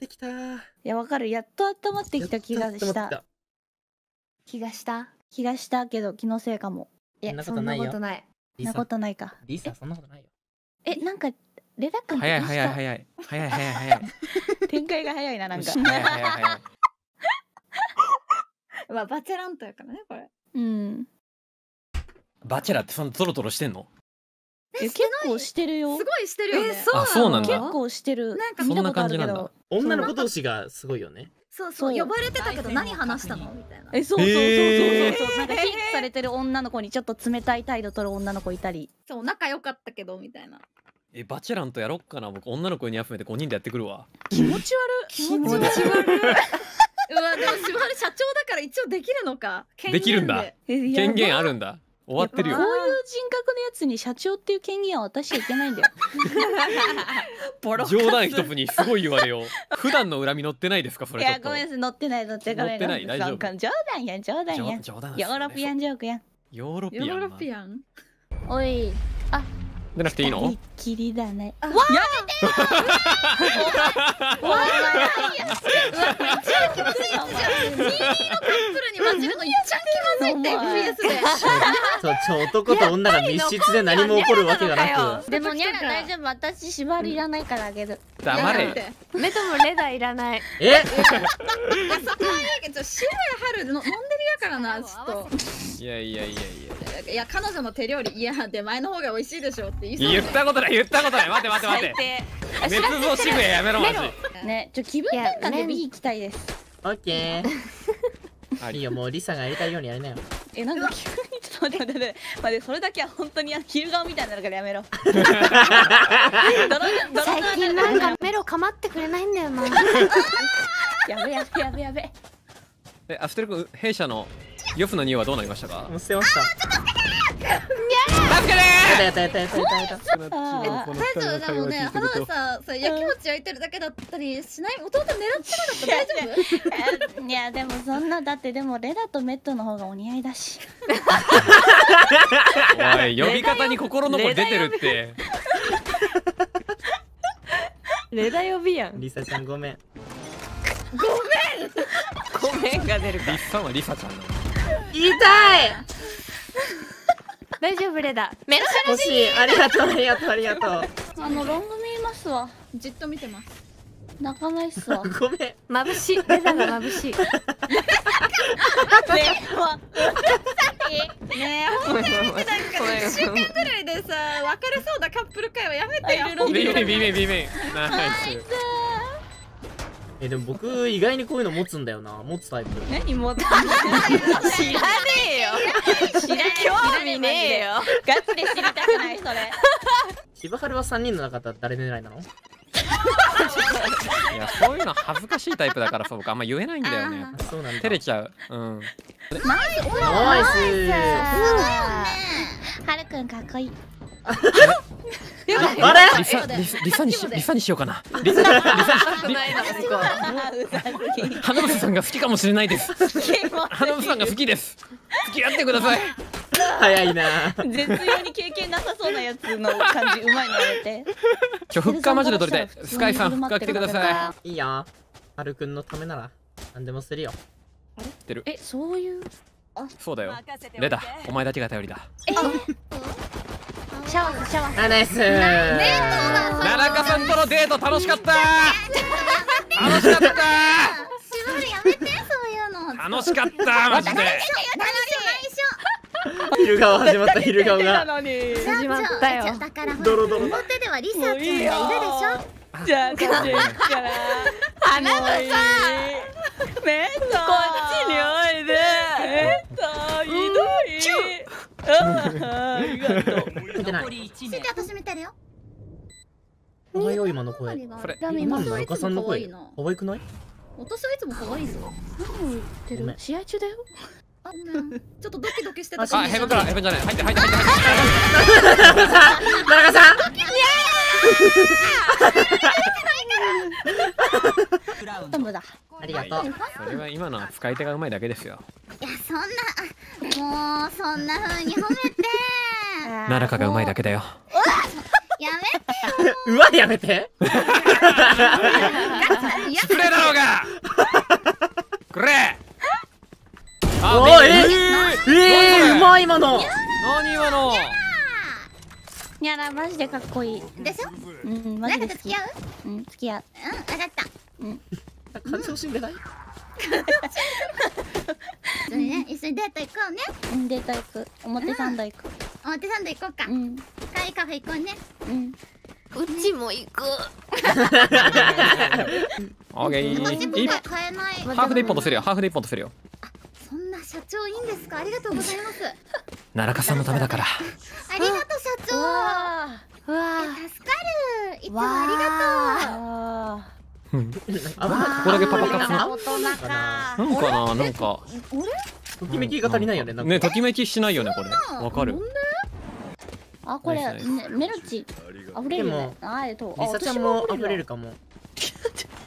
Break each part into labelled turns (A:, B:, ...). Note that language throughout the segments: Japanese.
A: ってきた。ー。
B: いやわかる。やっと温まってきた気がした。
C: 気がした？
B: 気がしたけど気のせいかも。
C: いや
A: そんなことないよ。
C: そんなことない。
A: リサ。
B: そんなこ、とないか。
A: リサ、そんなことないよ。
B: えなんかレダ君
D: 早い早い早い早い。早い早い
B: い。展開が早いななんか。
D: 早い早い早い。
C: まあバチェラントやからねこれ。
B: うん。
D: バチェラーってそんなトロトロしてんの？
B: え結構してるよ。
C: すごいしてるよね。
B: えそう
D: あそうなんだ。
B: 結構してる。
C: なんか
B: 見たことあるけ
D: そんな感じなん
B: ど
A: 女の子同士がすごいよね。
C: そう
B: そう。
C: そう。呼ばれてたけど何話したの？みたいな。
B: えそうそうそうそうそう。そうなんかひいきされてる女の子にちょっと冷たい態度取る女の子いたり。
C: そう仲良かったけどみたいな。
D: えバチェラントやろっかな。僕女の子に集めて5人でやってくるわ。
B: 気持ち悪い。
C: 気持ち悪い。うわでもしばる社長だから一応できるのか。権限
D: できるんだ。
B: 権
D: 権限あるんだ終わってるよ。
B: こういう人格のやつに社長っていう権限は渡しちゃいけないんだよ。
D: 冗談一つにすごい言われよ。う 普段の恨み乗ってないですかそ
B: い
D: れちょっと。
B: やごめんなさい。乗ってない乗ってない
D: 乗ってない？大丈夫？
B: 冗談やん冗談やん。
D: 冗冗談
B: ヨーロピアンジョークやん。
D: ヨーロピアン
C: ヨーロ
D: な
C: ピアン？
B: おい
D: 出なくていいの？
B: きりだね。
C: あ
B: わやめてわ
C: カップルに混じるのいっちゃん気まずいって
A: そう、ちょ、男と女が密室で何も起こるわけがなく。
B: でもニャラ大丈夫。私縛りいらないからあげる。
D: 黙れ。
C: やめて。
E: メトもレダーいらない。
A: え？
C: そこはいいけど塩谷春の飲んでるやからなちょっと。
D: いやいやいやい
C: いや彼女の手料理いや出前の方が美味しいでしょって言いそう。
D: や言ったことない言ったことない。待って待って待って。捏造渋谷やめろマジ。
B: ねちょ気分転換で B 行きたいです。
A: オッケ
D: あ
A: ー。いいよ、もうリサがやりたいようにやりなよ。
B: えなんか急にちょっと待って待って。待ってそれだけは本当にあの昼顔みたいになるからやめろ。
E: 最近なんかメロ構ってくれないんだよな。
B: やべやべやべやべ。
D: えアフテル君弊社のヨフの匂いはどうなりましたか？
A: もう捨てました。
D: 助けて
A: やったやったやったやったやったやった。
B: あー
C: 大丈夫でもね花田さんさ焼きもち焼いてるだけだったりしない？弟狙ってなかった？大丈夫？
B: いやでもそんなだってでもレダとメットの方がお似合いだし。
D: おい呼び方に心残り出てるって。
E: レダ呼びやん。
A: リサちゃんごめん。
E: ごめん。が出るか。
D: リッサンはリサちゃんなの
A: 痛い。
E: 大丈夫レダ。メロ
A: 欲しい。ありがとう、ありがとう、ありがとう。
B: あのロング見ますわ。
C: じっと見てます。
B: 泣かないっすわ。
A: ごめん。
E: 眩しい。レダが眩しい。
B: ね
C: え
E: ごめんごめんごめん。
C: なんか1週間ぐらいでさ別れそうなカップル会話やめてよ。
D: ビメンビメンビメンナイス
A: え、でも僕、意外にこういうの持つんだよな。持つタイプ。
B: 何も知
E: 知らねえよ。
B: 知ら
E: 興味ねえよ。
B: ガチで知りたくないそれ。
A: 柴春は3人の中だ誰狙いなの？
D: いやそういうの恥ずかしいタイプだからさ僕あんま言えないんだよね。
A: あそうなんだ。
D: 照れちゃう。うん。
A: ナイス。
B: はるくんかっこいい
A: あれ
D: リサリサリサにしリサにしよう。かな。リ
E: くな。いな。ここ
B: あうざすぎ
D: 花房さんが好きかもしれな。いです花房さんが好きです付き合ってください
A: 早いな。
B: 絶妙に経験な。さそうな。やつの感じうまいのやめて
D: 今日フッカーマジで撮りたいスカイさんフッカー来てください
A: いいよ。はるくんのためな。ら何でもするよ。
D: てる
B: えそういう
D: そうだよレダお前だけが頼りだ
B: えシャワーシャワー。
A: あ、ナイス。
D: 奈良さんとのデート楽しかった。楽しかっ
C: しばるやめてそういうの。
D: た楽しかった マジで。
A: 昼顔始まった昼顔が。
E: 始まったよ。
C: だから
A: ドロドロ。
C: 表ではリサちゃんがいるでしょ。
B: じゃあこっち行くから。花さんメットこっちにおいで。メットひどいありがとう
A: 見てない。
C: 見て私見てるよ
A: おはよう今の声。
D: これ
B: ダメ
A: 今
B: 今
A: の中さん。の声。
C: いな
A: 可愛くない
C: 私はいつも可愛いぞ
B: 何を言ってる試合中だよ
C: あちょっとドキドキしてた
D: あヘブンからヘブンじゃない入って入って入って入って
A: 田中さん。
B: トムだ
A: ありがとう。
D: それは今の使い手がうまいだけですよ
C: いやそん。なもうそんな風に褒めて。
D: 奈良香がうまいだけだよ。
C: や
A: うわやめて
C: めや
D: スプレーだろうが。くれ。
A: おいえ
D: ね
A: ー、えー、うまい今の。
D: 何今の。
B: にゃらマジでかっこいい。
C: でしょ？
B: うんマジで好き。
C: なんかと付き合う？
B: うん付き合う。
C: うん分かった
A: 感情死んでない？
C: それね一緒にデート行こうね。
B: うんデート行く。表参道行く。
C: 表参道行こうか。
B: うん。
C: 可愛いカフェ行こうね。
B: うん。
E: うちも行く。
D: オーケー。
C: 買えない。
D: ハーフで一本とするよ。ハーフで一本とするよ。
C: そんな社長いいんですか？ありがとうございます。
D: 奈良香さんのためだから。
C: ありがとう社長。
B: わ
E: うわ
C: 助かる。いつもあ
B: あ
A: あま
D: ここだけパパ活な
E: 大人か。
D: なんかななんか。
A: ときめきが足りないよねなんか。
D: ねときめきしないよねこれ。わかる？
B: あこれメロチ溢れるよねあえっとあ
A: リサちゃん
B: 私
A: も溢れ
B: る
A: るかも。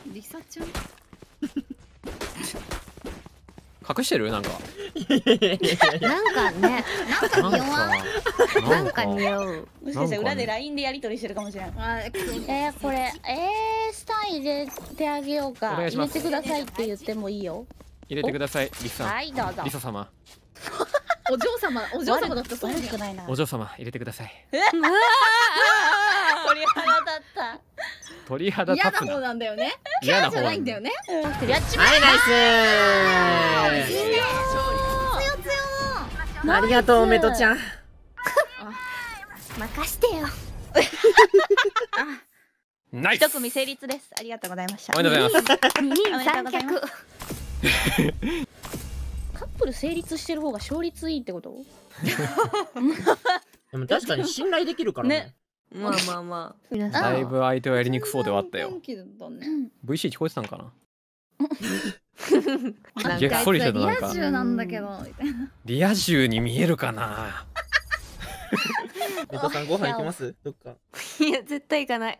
C: リサちゃん？
D: 隠してる？なんか。
E: なんかね
C: なんか匂わん？
D: か。
E: なんか匂う。
B: もしかしたら裏で
D: なんかね
B: LINE でやり取りしてるかもしれない
C: あ
B: えー、これえー、スタン入れてあげよう
D: お
B: か
D: 願いします。
B: 入れてくださいって言ってもいいよ。
D: 入れてくださいリサ。さん
B: はいどうぞ。
D: リサ様。
C: お嬢様お嬢様だったそう
B: 悪くないな。
D: お嬢様入れてください。
B: 鳥肌だった
D: 鳥肌
C: 嫌な方
D: 立つな。
C: なんだよね。
D: 嫌な
C: じゃ
D: 方
C: ないんだよね。
B: うん。やっちま
A: はいナイス。
C: いいね強強
A: ありがとうメトちゃん。
C: 任してよ。
D: ナイス。
B: 一組成立です。ありがとうございました。
D: おめでとうございます。
E: 二人三脚。
B: カップル成立してる方が勝率いいってこと？
A: でも確かに信頼できるからね
E: まあまあまあ。皆さん。
D: だいぶ相手はやりにくそうではあったよ。VC 聞こえてたんかな？
E: なんか
D: げっそりしてた
C: リ
D: なんか
C: ア充なんだけどみたいな。
D: リア充に見えるかな？
A: メトさんご飯行きます？どっか。
E: いや絶対行かない。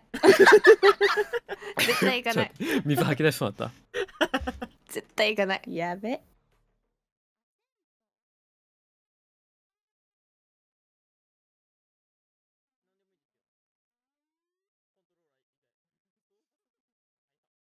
E: 絶対行かない。
D: 水吐き出しそうだった。
E: 絶対行かない。
B: やべ